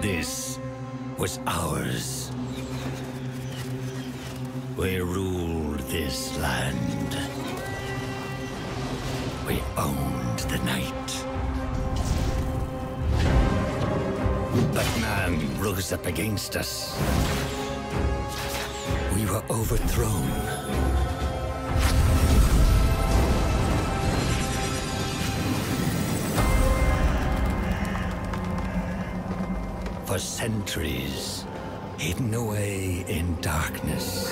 This was ours. We ruled this land. We owned the night. But man rose up against us. We were overthrown. For centuries, hidden away in darkness.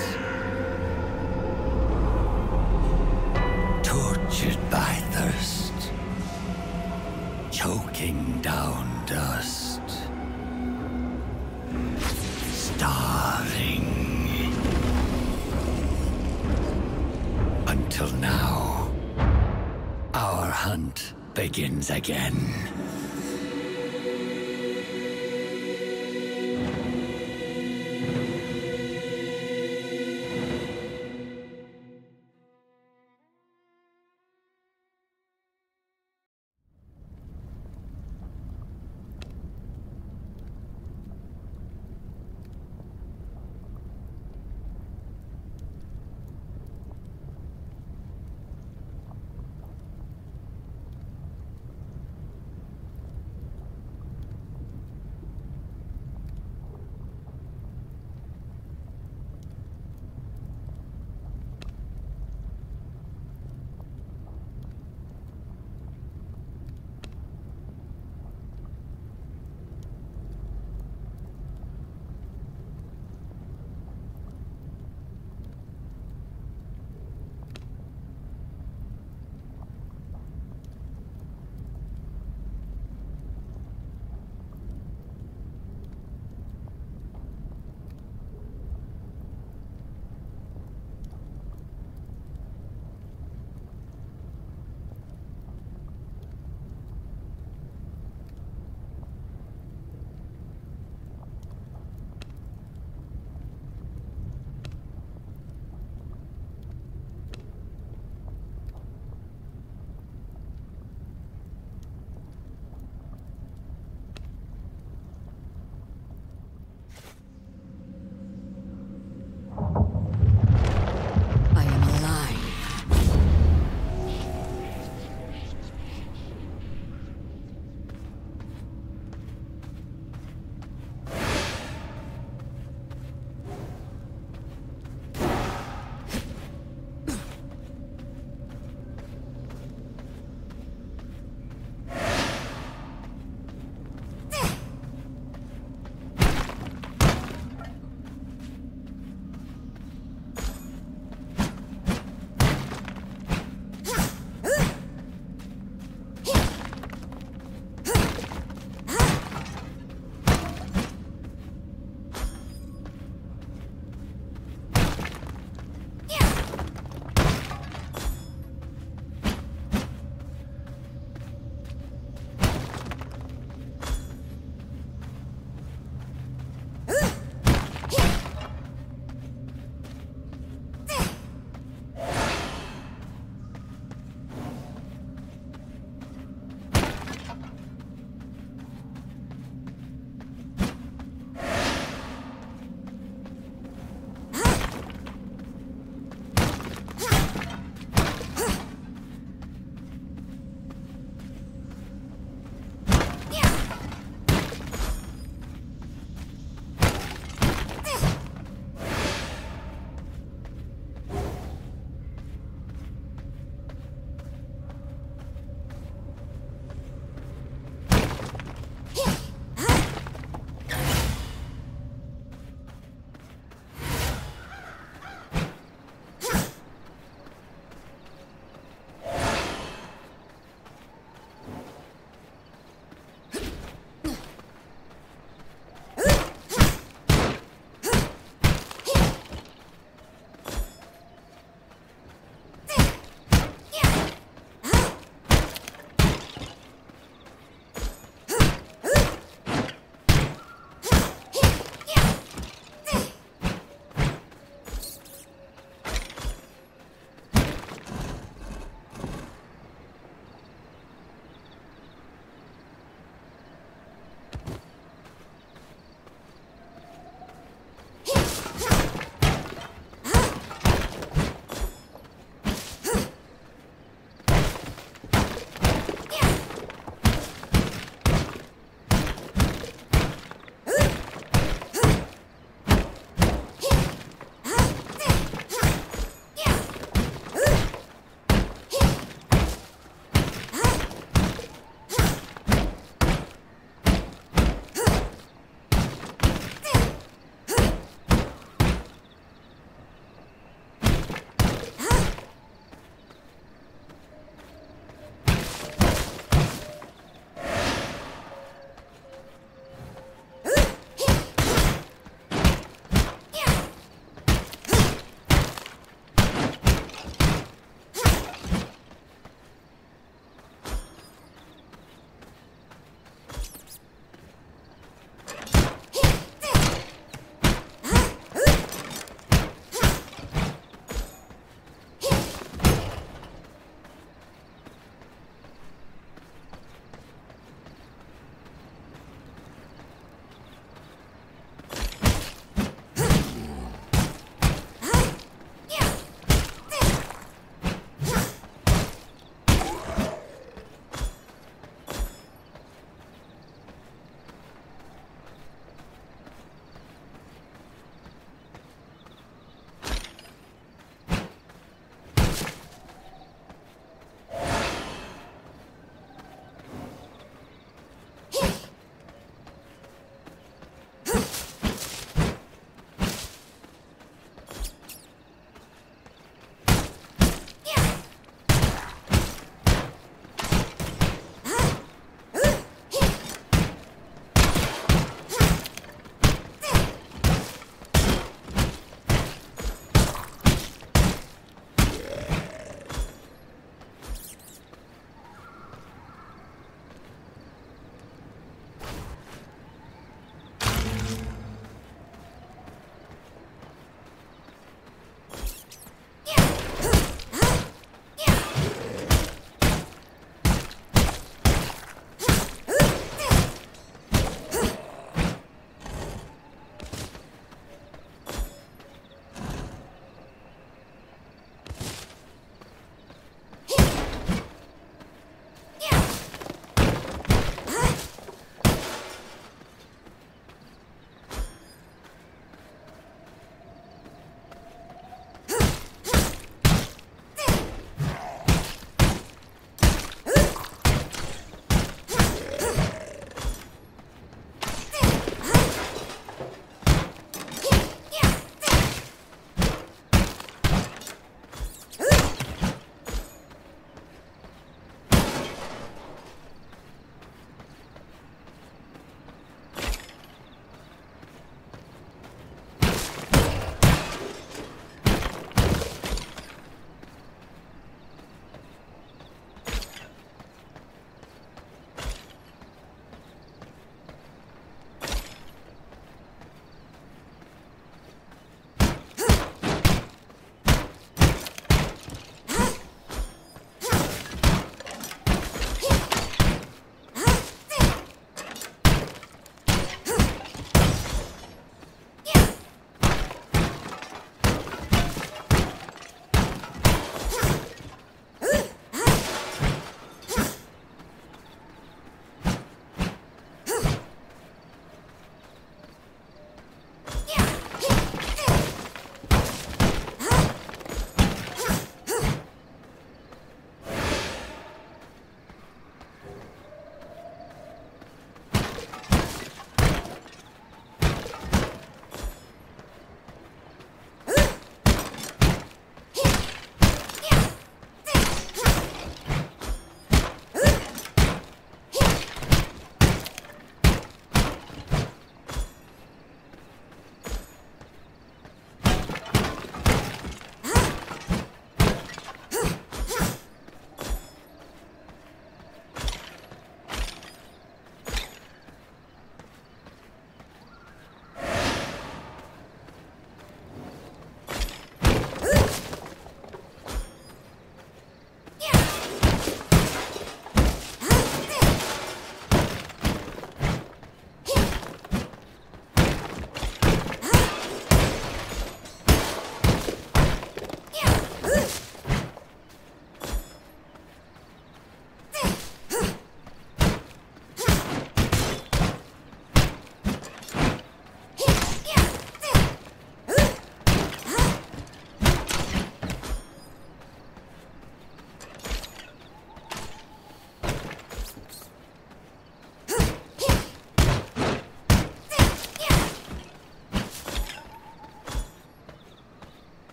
Tortured by thirst. Choking down dust. Starving. Until now, our hunt begins again.